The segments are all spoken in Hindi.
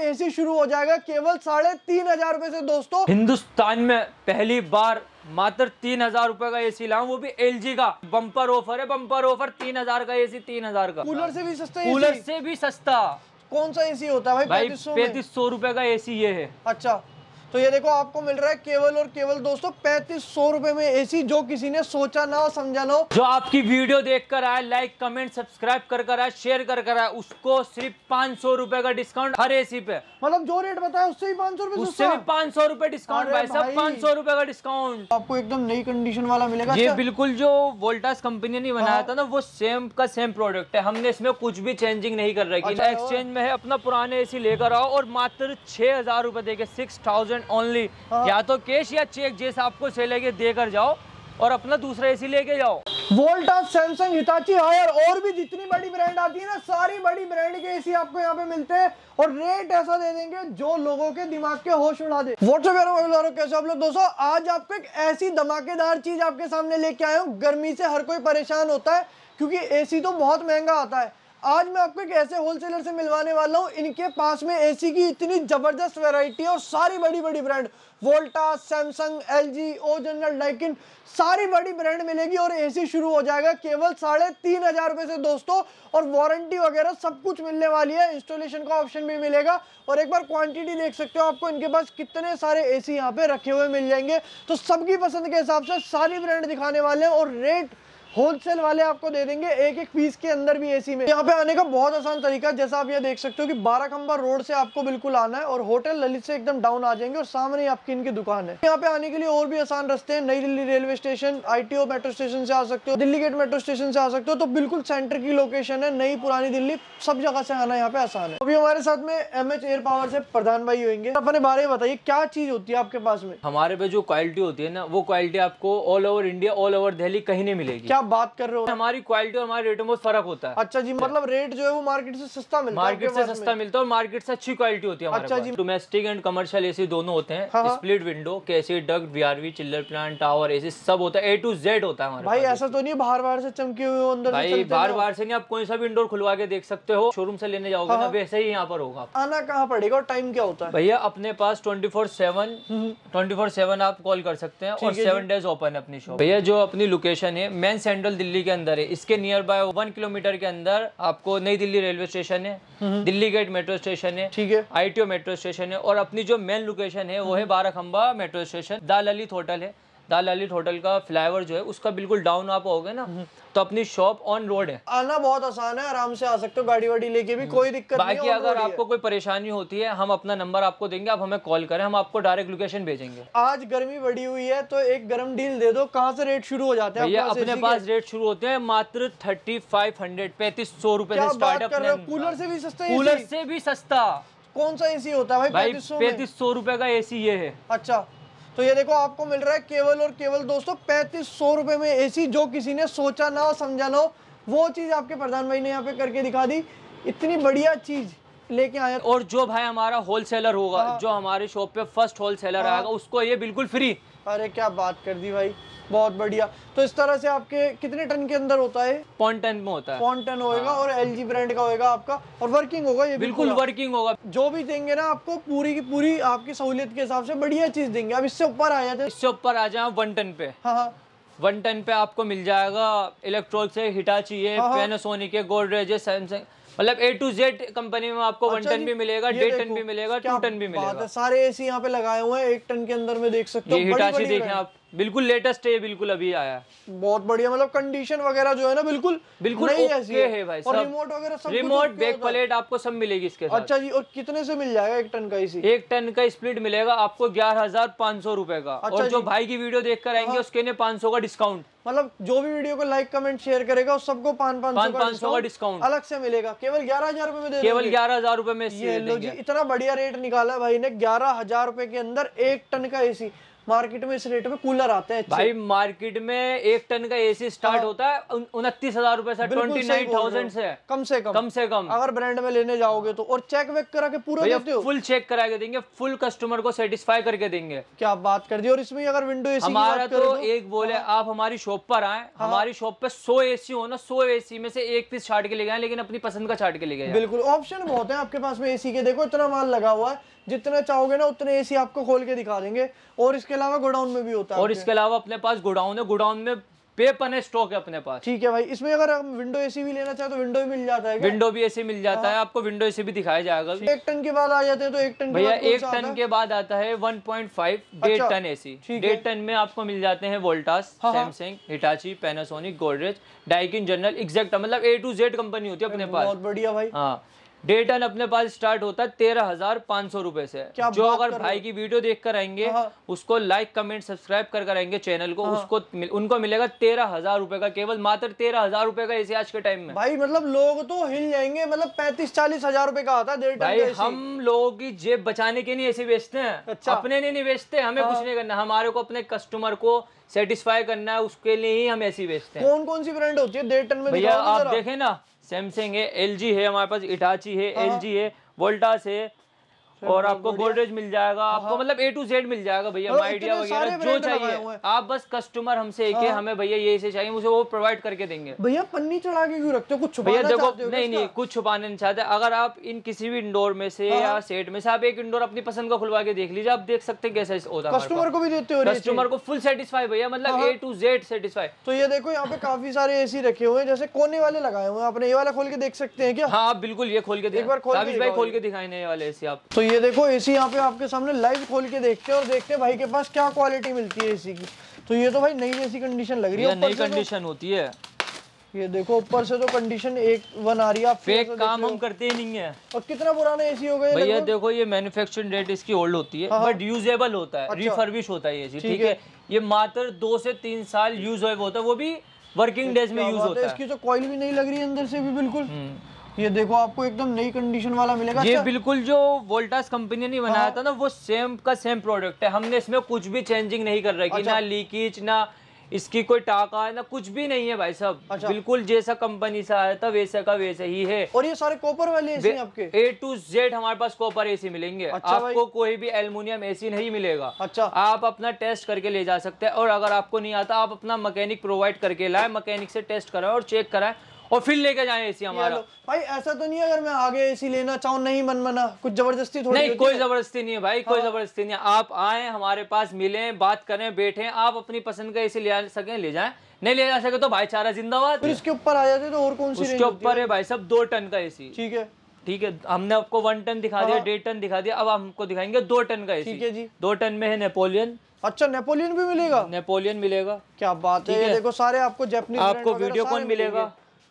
एसी शुरू हो जाएगा केवल साढ़े तीन हज़ार रुपए से दोस्तों। हिंदुस्तान में पहली बार मात्र तीन हज़ार रूपए का एसी लाऊं वो भी एलजी का। बम्पर ऑफ़र है बम्पर ऑफ़र तीन हज़ार का एसी तीन हज़ार का। कूलर से भी सस्ता कूलर से भी सस्ता। कौन सा एसी होता है भाई? पैंतीस सौ रूपए का एसी ये है। अच्छा। तो ये देखो आपको मिल रहा है केवल और केवल दोस्तों पैंतीस सौ रुपए में एसी जो किसी ने सोचा ना हो समझा ना जो आपकी वीडियो देख कर आए लाइक कमेंट सब्सक्राइब कर कर आए शेयर कर कर आए उसको सिर्फ़ पाँच सौ रूपए का डिस्काउंट हर एसी पे। मतलब जो रेट बताया उससे ही पाँच सौ रुपए उससे भी पाँच सौ रूपए डिस्काउंट भाई साहब। पाँच सौ रूपए का डिस्काउंट आपको एकदम नई कंडीशन वाला मिलेगा। ये अच्छा, बिल्कुल जो वोल्टास कंपनी ने बनाया हाँ। था ना वो सेम का सेम प्रोडक्ट है। हमने इसमें कुछ भी चेंजिंग नहीं कर रखी। अच्छा, एक्सचेंज में है अपना पुराने एसी लेकर आओ और मात्र छह हज़ार रूपए देके सिक्स थाउज़ेंड ओनली हाँ। या तो कैश या चेक जैसा आपको से लेके देकर जाओ और अपना दूसरा एसी लेके जाओ। वोल्टास सैमसंग हिताची हायर और भी जितनी बड़ी ब्रांड आती है ना सारी बड़ी ब्रांड के एसी आपको यहाँ पे मिलते हैं और रेट ऐसा दे देंगे जो लोगों के दिमाग के होश उड़ा दे। व्हाट्सएप कैसे आप लोग? दोस्तों आज आपको एक ऐसी धमाकेदार चीज़ आपके सामने लेके आया हूँ। गर्मी से हर कोई परेशान होता है क्योंकि एसी तो बहुत महँगा आता है। आज मैं आपको एक ऐसे होलसेलर से मिलवाने वाला हूँ। इनके पास में एसी की इतनी ज़बरदस्त वैरायटी है और सारी बड़ी बड़ी brand Voltas Samsung L G O General Daikin सारी बड़ी ब्रांड मिलेगी और एसी शुरू हो जाएगा केवल साढ़े तीन हज़ार रुपए से दोस्तों। और वारंटी वगैरह सब कुछ मिलने वाली है। इंस्टॉलेशन का ऑप्शन भी मिलेगा। और एक बार क्वांटिटी देख सकते हो आपको, इनके पास कितने सारे एसी यहाँ पे रखे हुए मिल जाएँगे। तो सबकी पसंद के हिसाब से सारी ब्रांड दिखाने वाले हैं और रेट होलसेल वाले आपको दे देंगे एक एक पीस के अंदर भी एसी में। यहाँ पे आने का बहुत आसान तरीका है जैसा आप ये देख सकते हो कि बारह खंबा रोड से आपको बिल्कुल आना है और होटल ललित से एकदम डाउन आ जाएँगे और सामने ही आपकी इनकी दुकान है। यहाँ पे आने के लिए और भी आसान रस्ते हैं। नई Delhi railway station ITO metro station से आ सकते हो दिल्ली गेट मेट्रो स्टेशन से आ सकते हो तो बिल्कुल सेंटर की लोकेशन है नई पुरानी दिल्ली सब जगह से आना यहाँ पे आसान है। अभी हमारे साथ में एम एच एयर पावर से प्रधान भाई होंगे। अपने बारे में बताइए क्या चीज़ होती है आपके पास में? हमारे पे जो क्वालिटी होती है ना वो क्वालिटी आपको all over India all over Delhi कहीं नहीं मिलेगी। क्या बात कर रहे हो। हमारी क्वालिटी और हमारे रेटों में फ़र्क होता है। अच्छा जी मतलब रेट जो है वो मार्केट से सस्ता मिलता है मार्केट से सस्ता मिलता है और मार्केट से अच्छी क्वालिटी होती है अच्छा जी। डोमेस्टिक एंड कमर्शियल एसी दोनों होते हैं। हाँ, हाँ। Split window cassette duct VRV chiller plant tower AC सब होता है। ए टू जेड होता है भाई ऐसा तो नहीं है बाहर बाहर से चमके हुए अंदर भाई बार बार से नहीं आप कोई सा भी इंडोर खुलवा के देख सकते हो। शोरूम से लेने जाओगे हाँ, ना वैसे ही यहाँ पर होगा। आना कहाँ पड़ेगा और टाइम क्या होता है? भैया अपने पास twenty four seven twenty four seven आप कॉल कर सकते हैं और सेवन डेज़ ओपन है अपनी शॉप भैया जो अपनी लोकेशन है मेन सेंट्रल दिल्ली के अंदर है। इसके नियर बाय वन किलोमीटर के अंदर आपको नई दिल्ली रेलवे स्टेशन है दिल्ली गेट मेट्रो स्टेशन है ठीक है। आईटीओ मेट्रो स्टेशन है और अपनी जो मेन लोकेशन है वो है Barakhamba metro station the Lalit hotel है। दा ललित होटल का फ्लाईओवर जो है उसका बिल्कुल डाउन आप आओगे ना तो अपनी शॉप ऑन रोड है। आना बहुत आसान है आराम से आ सकते हो गाड़ी वाड़ी लेके भी कोई दिक्कत नहीं बाकी अगर आपको कोई परेशानी होती है हम अपना नंबर आपको देंगे आप हमें कॉल करें हम आपको डायरेक्ट लोकेशन भेजेंगे। आज गर्मी बढ़ी हुई है तो एक गर्म डील दे दो कहाँ से रेट शुरू हो जाते हैं अपने पास रेट शुरू होते हैं मात्र थर्टी फाइव हंड्रेड पैंतीस सौ रूपए से स्टार्ट बात कर रहे अपने कूलर से भी सस्ता कूलर से भी सस्ता। कौन सा एसी होता है भाई पैंतीस सौ रुपए का एसी ये है। अच्छा। तो ये देखो आपको मिल रहा है केवल और केवल दोस्तों पैंतीस सौ रुपए में एसी जो किसी ने सोचा ना हो समझा ना हो वो चीज़ आपके प्रधान भाई ने यहाँ पे करके दिखा दी। इतनी बढ़िया चीज़ लेके आए और जो भाई हमारा होलसेलर होगा हाँ। जो हमारे शॉप पे फ़र्स्ट होलसेलर आएगा उसको ये बिल्कुल फ्री अरे क्या बात कर दी भाई। बहुत बढ़िया। तो इस तरह से आपके कितने टन के अंदर होता है? पॉइंट टेन में होता है। पॉन टन होएगा और एलजी ब्रांड का होएगा आपका। और वर्किंग होगा ये बिल्कुल वर्किंग होगा। जो भी देंगे ना आपको पूरी की पूरी आपकी सहूलियत के हिसाब से बढ़िया चीज़ देंगे। अब इससे ऊपर आ जाते इससे ऊपर आ जाए वन टन पे। हाँ हाँ। वन टन पे आपको मिल जाएगा इलेक्ट्रॉनिक से हिटाची है हाँ, हाँ। पैनासोनिक है गोदरेज है सैमसंग मतलब ए टू जेड कंपनी में आपको वन अच्छा टन भी मिलेगा डेढ़ टन भी मिलेगा टू टन भी मिलेगा है। सारे एसी यहाँ पे लगाए हुए हैं एक टन के अंदर में देख सकते हो। हिटाची देखें आप। बिल्कुल लेटेस्ट है बिल्कुल अभी आया। है बहुत बढ़िया मतलब कंडीशन वगैरह जो है ना बिल्कुल बिल्कुल नई ओके जैसी है। भाई और सब रिमोट वगैरह सब रिमोट बैक प्लेट आपको सब मिलेगी इसके साथ। अच्छा जी और कितने से मिल जाएगा एक टन का एसी एक टन का स्प्लिट मिलेगा आपको ग्यारह हज़ार पाँच सौ रुपए का। अच्छा और जो भाई की वीडियो देख कर आएँगे उसके लिए पाँच सौ का डिस्काउंट मतलब जो भी वीडियो को लाइक कमेंट शेयर करेगा उस सबको पाँच पाँच पाँच सौ का डिस्काउंट अलग से मिलेगा। केवल ग्यारह हज़ार रुपए में केवल ग्यारह हज़ार रूपए में ये लो जी इतना बढ़िया रेट निकाला भाई ने ग्यारह हज़ार रुपए के अंदर एक टन का एसी मार्केट में इस रेट में कूलर आते हैं भाई मार्केट में एक टन का एसी स्टार्ट हाँ। होता है उनतीस हज़ार रूपए से हाँ। ट्वेंटी नाइन थाउज़ेंड से। कम से कम। कम से कम। अगर ब्रांड में लेने जाओगे तो और चेक वेक करा के पूरा देते हो। फुल चेक करा के देंगे फुल कस्टमर को सेटिस्फाई करके देंगे। क्या बात कर दी और इसमें अगर विंडो एसी हमारा तो तो एक बोले आप हमारी शॉप पर आए हाँ। हमारी शॉप पे 100 एसी हो ना 100 एसी में से एक पीस छाट के ले गए लेकिन अपनी पसंद का छाट के ले गए बिल्कुल ऑप्शन बहुत है आपके पास में एसी के। देखो इतना माल लगा हुआ है जितने चाहोगे ना उतने एसी आपको खोल के दिखा देंगे। और इसके अलावा गोडाउन में भी होता है और इसके अलावा अपने पास गोडाउन है गोडाउन में बेपने स्टॉक है अपने पास। ठीक है भाई इसमें अगर हम विंडो एसी भी लेना चाहे तो विंडो भी मिल जाता है विंडो भी एसी मिल जाता है हाँ। आपको विंडो एसी भी दिखाया जाएगा। एक टन के बाद आ जाते हैं तो एक टन भैया एक टन के बाद आता है 1.5 डेढ़ अच्छा, टन एसी डेढ़ टन में आपको मिल जाते हैं वोल्टास हाँ, हाँ। Samsung Hitachi Panasonic Godrej Daikin General exact मतलब ए टू जेड कंपनी होती है अपने पास। बहुत बढ़िया भाई। हाँ। डेढ़ टन अपने पास स्टार्ट होता है तेरह हज़ार पाँच सौ रुपए से जो अगर भाई की वीडियो देख कर आएँगे हाँ। उसको लाइक कमेंट सब्सक्राइब कर कर आएँगे चैनल को हाँ। उसको मिल- उनको मिलेगा तेरह हज़ार रुपए का केवल मात्र तेरह हज़ार रुपए का एसी आज के टाइम में भाई मतलब लोग तो हिल जाएँगे मतलब पैंतीस चालीस हज़ार रुपए का आता है भाई हम लोगों की जेब बचाने के लिए ऐसे बेचते हैं अच्छा। अपने लिए नहीं बेचते हमें हाँ। कुछ नहीं करना हमारे को अपने कस्टमर को सेटिस्फाई करना है उसके लिए ही हम ऐसी बेचते हैं कौन कौन सी ब्रांड होती है डेढ़ टन में भैया आप? देखें ना सैमसंग है एलजी है हमारे पास इटाची है हाँ। एल है वोल्टास है और आपको गोदरेज मिल जाएगा आपको मतलब ए टू जेड मिल जाएगा भैया माइडिया वगैरह जो चाहिए। आप बस कस्टमर हमसे एक है हमें भैया ये से चाहिए मुझे वो प्रोवाइड करके देंगे। भैया पन्नी चढ़ा के क्यों रखते हो? कुछ भैया छुपाना देखो हो नहीं नहीं कुछ छुपाने नहीं चाहते। अगर आप इन किसी भी इंडोर में से हाँ। या सेट में से आप एक इंडोर अपनी पसंद का खुलवा के देख लीजिए आप देख सकते हैं कैसा होता है कस्टमर को। भी देते हो कस्टमर को फुल सेटिस्फाई भैया मतलब हाँ। ए टू जेड सेटिस्फाई तो ये देखो यहाँ पे काफ़ी सारे एसी रखे हुए हैं जैसे कोने वाले लगाए हुए हैं। आपने ये वाला खोल के देख सकते हैं क्या? हाँ आप बिल्कुल ये खोल के एक बार खोल भाई खोल। के नहीं वाले ऐसे आप। तो ये देखो एसी यहाँ पे आपके सामने लाइव खोल के देखते हैं और देखते हैं भाई के पास क्या क्वालिटी मिलती है एसी की। तो ये तो भाई नई जैसी कंडीशन लग रही है। नई कंडीशन होती है। तो, ये देखो ऊपर से तो कंडीशन एक वन आ रही है। फेक काम हम करते ही नहीं है। और कितना पुराना एसी हो गया भैया देखो। ये मैन्युफैक्चरिंग डेट इसकी ओल्ड होती है हाँ, बट यूजेबल होता है अच्छा। रिफर्बिश होता है ये चीज़ ठीक है। है। ये मात्र दो से तीन साल यूज़ होता है वो भी वर्किंग डेज़ में यूज़ होता है। इसकी तो कॉइल भी नहीं लग रही है अंदर से भी बिल्कुल। हम्म। ये देखो आपको एकदम नई कंडीशन वाला मिलेगा। ये अच्छा, बिल्कुल जो वोल्टास कंपनी ने बनाया हाँ। था ना वो सेम का सेम प्रोडक्ट है। हमने इसमें कुछ भी चेंजिंग नहीं कर रखी अच्छा। ना लीकेज ना इसकी कोई टाका है ना कुछ भी नहीं है भाई साहब। अच्छा। बिल्कुल जैसा कंपनी से आया था वैसा का वैसा ही है। और ये सारे कॉपर वाले एसी आपके? ए टू जेड हमारे पास कॉपर एसी मिलेंगे। अच्छा आपको कोई भी एल्युमिनियम एसी नहीं मिलेगा। अच्छा। आप अपना टेस्ट करके ले जा सकते हैं। और अगर आपको नहीं आता आप अपना मैकेनिक प्रोवाइड करके लाए मैकेनिक से टेस्ट कराए और चेक कराए। और फिर लेके जाए एसी हमारा। भाई ऐसा तो नहीं है अगर मैं आगे एसी लेना चाहूँ नहीं मन मना। कुछ ज़बरदस्ती थोड़ी नहीं कोई ज़बरदस्ती नहीं है भाई कोई हाँ। ज़बरदस्ती नहीं है। आप आए हमारे पास मिले बात करें बैठे आप अपनी पसंद का एसी ले आ सकें ले जाए। नहीं ले जा सके तो भाईचारा जिंदाबाद। फिर इसके ऊपर आ जाते तो और कौन सी उसके ऊपर है भाई साहब दो टन का एसी। ठीक है। ठीक है हमने आपको वन टन दिखा दिया हाँ। डेढ़ टन दिखा दिया अब हमको दिखाएँगे दो टन का ठीक है जी। दो टन में है नेपोलियन अच्छा नेपोलियन भी मिलेगा? नेपोलियन मिलेगा। क्या बात है ये देखो सारे आपको जैपनीज आपको वीडियो कॉन मिलेगा?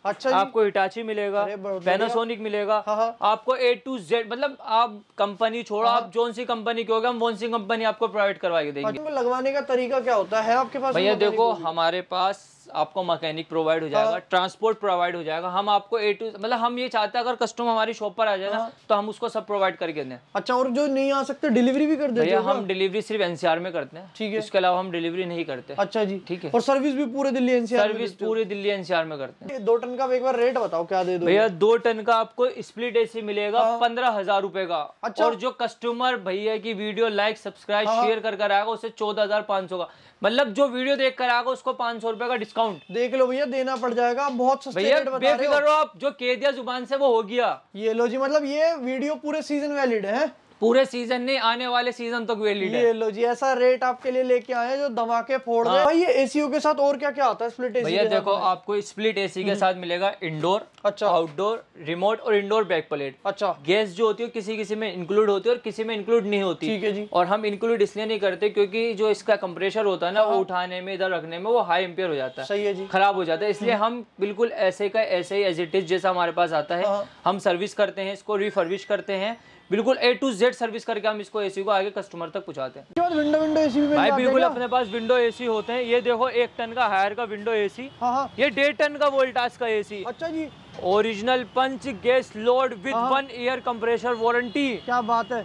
अच्छा आपको हिटाची मिलेगा पेनासोनिक मिलेगा। हाँ, हाँ। आपको ए टू जेड मतलब आप कंपनी छोड़ो हाँ। आप जोन सी कंपनी के होगा हम वोन सी कंपनी आपको प्रोवाइड करवा के देंगे। अच्छा, लगवाने का तरीका क्या होता है आपके पास भैया देखो हमारे पास आपको मैकेनिक प्रोवाइड हो जाएगा हाँ। ट्रांसपोर्ट प्रोवाइड हो जाएगा हम आपको ए टू मतलब हम ये चाहते हैं अगर कस्टमर हमारी शॉप पर आ जाए ना हाँ। तो हम उसको सब प्रोवाइड करके दें अच्छा और जो नहीं आ सकते डिलीवरी भी कर देते हो? हम डिलीवरी सिर्फ़ एनसीआर में करते हैं ठीक है। इसके अलावा हम डिलीवरी नहीं करते अच्छा जी ठीक है और सर्विस भी पूरे दिल्ली एनसीआर सर्विस पूरी दिल्ली एनसीआर में करते हैं दो टन का एक बार रेट बताओ क्या दे दो भैया दो टन का आपको स्प्लिट एसी मिलेगा हाँ। पंद्रह हज़ार रुपए का अच्छा। और जो कस्टमर भैया की वीडियो लाइक सब्सक्राइब हाँ। शेयर कर कर आएगा उसे चौदह हज़ार पाँच सौ का मतलब जो वीडियो देख कर आएगा उसको पाँच सौ रुपए का डिस्काउंट देख लो भैया देना पड़ जाएगा। बहुत सस्ते भैया रेट बता रहे बेफिक्र हो आप जो कह दिया ज़ुबान से वो हो गया। ये लो जी मतलब ये वीडियो पूरे सीज़न वैलिड है। पूरे सीज़न नहीं आने वाले सीज़न तक वैलिड है। ये लो जी ऐसा रेट आपके लिए लेके आए जो धमाके फोड़ दे भाई ये एसीओ के साथ और क्या क्या आता है? स्प्लिट एसी हाँ। भैया देखो आपको स्प्लिट एसी के साथ मिलेगा इंडोर अच्छा। आउटडोर रिमोट और इंडोर बैक प्लेट अच्छा। गैस जो होती है किसी किसी में इंक्लूड होती है और किसी में इंक्लूड नहीं होती। ठीक है जी। और हम इंक्लूड इसलिए नहीं करते क्योंकि जो इसका कंप्रेशर होता है ना हाँ। वो उठाने में इधर रखने में वो हाई एम्पियर हो जाता है। सही है जी। खराब हो जाता है। इसलिए हम बिल्कुल ऐसे का ऐसे ही एज इट इज़ जैसा हमारे पास आता है। हाँ। हम सर्विस करते हैं इसको रिफर्विश करते हैं। बिल्कुल ए टू जेड सर्विस करके हम इसको एसी को आगे कस्टमर तक पहुंचाते हैं। विंडो विंडो एसी भी भाई बिल्कुल अपने पास विंडो एसी होते हैं। ये देखो एक टन का हायर का विंडो एसी हाँ हाँ। ये डेढ़ टन का वोल्टास का एसी अच्छा जी। Original punch gas load with. One year compressor warranty क्या बात है।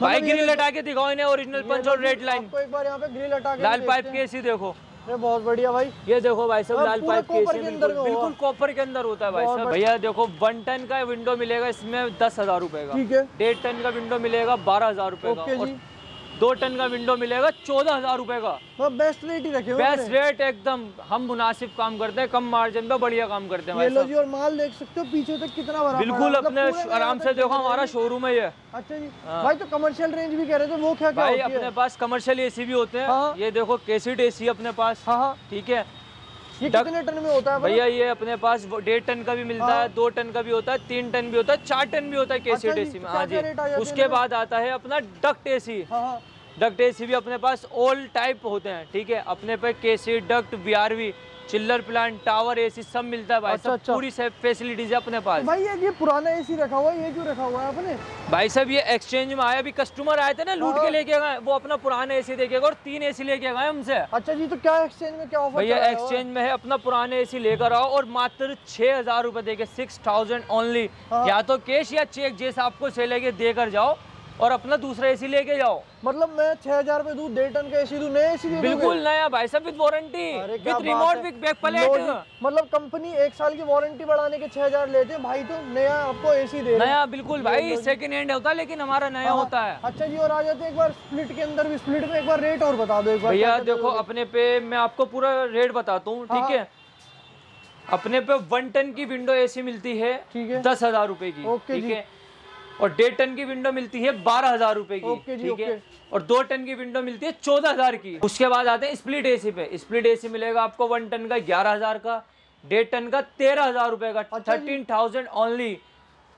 भाई मतलब ग्रिल देखो- हटा के दिखाओ इन्हें ओरिजिनल पंच और रेड लाइन एक बार यहाँ पे ग्रिल हटा के लाल पाइप की एसी देखो। ये बहुत बढ़िया भाई। ये देखो भाई साहब हाँ, लाल पाइप की अंदर बिल्कुल कॉपर के अंदर होता है भाई साहब। भैया देखो वन टन का विंडो मिलेगा इसमें दस हज़ार रूपए का। ठीक है। डेढ़ टन का विंडो मिलेगा बारह हज़ार रूपए का। दो टन का विंडो मिलेगा चौदह हज़ार रुपए का। बेस्ट रेट ही रखे बेस्ट रेट एकदम हम मुनासिब काम करते हैं कम मार्जिन पे बढ़िया काम करते हैं लो जी और माल देख सकते हो पीछे तक कितना भरा बिल्कुल मतलब अपने आराम से देखो हमारा शोरूम है ये। अच्छा जी। हाँ। भाई तो कमर्शियल रेंज भी कह रहे थे वो क्या भाई अपने है? पास कमर्शियल एसी भी होते हाँ। हैं। ये देखो केसीट एसी अपने पास। हाँ हाँ। ठीक है। ये कितने टन में होता है भैया ये अपने पास डेढ़ टन का भी मिलता हाँ। है। दो टन का भी होता है तीन टन भी होता है चार टन भी होता है केसी जी, एसी में। क्या हाँ जी। हैं उसके बाद आता है अपना डक्ट ए सी हाँ। डक्ट एसी भी अपने पास ऑल टाइप होते हैं ठीक है? अपने पे cassette duct VRV chiller plant tower AC सब मिलता है भाई अच्छा, सब अच्छा। पूरी फैसिलिटीज़ है अपने पास भाई ये ये पुराना एसी रखा हुआ है ये क्यों रखा हुआ है आपने भाई साहब ये एक्सचेंज में आया अभी कस्टमर आए थे ना लूट हाँ। के लेके गए वो अपना पुराना एसी देके गए और तीन एसी लेके गए हमसे अच्छा जी तो क्या एक्सचेंज में क्या ऑफ़र भैया एक्सचेंज में है अपना पुराने एसी लेकर आओ और मात्र छह हज़ार रूपए देके सिक्स थाउज़ेंड ओनली हाँ। या तो कैश या चेक जैसे आपको से लेके देकर जाओ और अपना दूसरा एसी लेके जाओ। मतलब मैं छह हज़ार पे दूँ डेढ़ टन का एसी दूँ नए एसी बिल्कुल नया भाई साहब with warranty with remote with back plate मतलब कंपनी एक साल की वारंटी बढ़ाने के छह हज़ार लेते हैं। भाई तो नया आपको एसी दे नया बिल्कुल भाई सेकंड हैंड होता है लेकिन हमारा नया हाँ, होता है। अच्छा जी और आ जाते एक बार स्प्लिट के अंदर भी। स्प्लिट में एक बार रेट और बता दो भैया देखो अपने पे मैं आपको पूरा रेट बताता हूँ हाँ। ठीक है। अपने पे वन टन की विंडो एसी मिलती है ठीक है। दस हज़ार रूपए की ठीक है? और डेढ़ टन की विंडो मिलती है बारह हज़ार रुपए की ओके जी, ठीक है? ओके। और दो टन की विंडो मिलती है चौदह हज़ार की। उसके बाद आते हैं स्प्लिट एसी पे। स्प्लिट एसी मिलेगा आपको वन टन का ग्यारह हज़ार का डेढ़ टन का तेरह हज़ार रुपए का थर्टीन थाउज़ेंड ओनली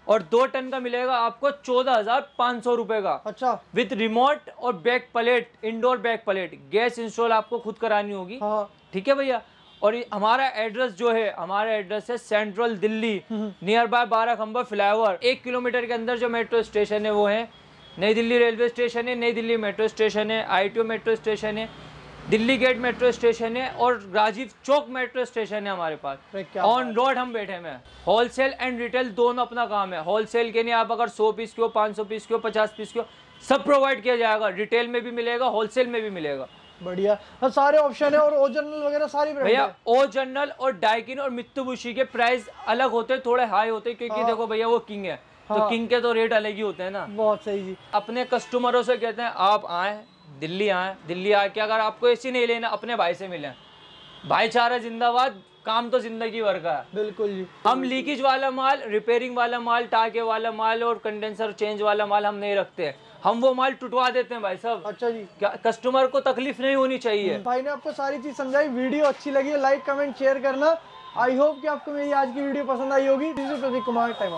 और दो टन का मिलेगा आपको चौदह हज़ार पाँच सौ रुपए का। अच्छा। विथ रिमोट और back plate indoor back plate gas install आपको खुद करानी होगी। हाँ। ठीक है भैया? और हमारा एड्रेस जो है हमारा एड्रेस है सेंट्रल दिल्ली नियर बाय बारह खम्बा फ्लाईओवर। एक किलोमीटर के अंदर जो मेट्रो स्टेशन है वो है। नई दिल्ली रेलवे स्टेशन है नई दिल्ली मेट्रो स्टेशन है आईटीओ मेट्रो स्टेशन है दिल्ली गेट मेट्रो स्टेशन है और राजीव चौक मेट्रो स्टेशन है हमारे पास। ऑन रोड हम बैठे हुए हैं। होलसेल एंड रिटेल दोनों अपना काम है। होलसेल के लिए आप अगर 100 पीस की हो 500 पीस के हो 50 पीस के हो सब प्रोवाइड किया जाएगा। रिटेल में भी मिलेगा होलसेल में भी मिलेगा। बढ़िया और सारे ऑप्शन है और ओ जनरल वगैरह सारी भैया ओ जनरल और डाइकिन और मित्तुबुशी के प्राइस अलग होते हैं थोड़े हाई होते हैं क्योंकि हाँ। देखो भैया वो किंग है हाँ। तो हाँ। किंग के तो रेट अलग ही होते हैं ना बहुत सही जी अपने कस्टमरों से कहते हैं आप आए दिल्ली आए दिल्ली आके अगर आपको ऐसी नहीं लेना अपने भाई से मिले भाईचारा जिंदाबाद काम तो ज़िंदगी भर का। है बिल्कुल जी। हम लीकेज वाला माल रिपेयरिंग वाला माल टाके वाला माल और कंडेंसर चेंज वाला माल हम नहीं रखते। हैं हम वो माल टुटवा देते हैं भाई साहब। अच्छा जी। क्या कस्टमर को तकलीफ़ नहीं होनी चाहिए। भाई ने आपको सारी चीज़ समझाई वीडियो अच्छी लगी लाइक कमेंट शेयर करना। आई होप कि आपको मेरी आज की वीडियो पसंद आई होगी। प्रदीप कुमार टाइम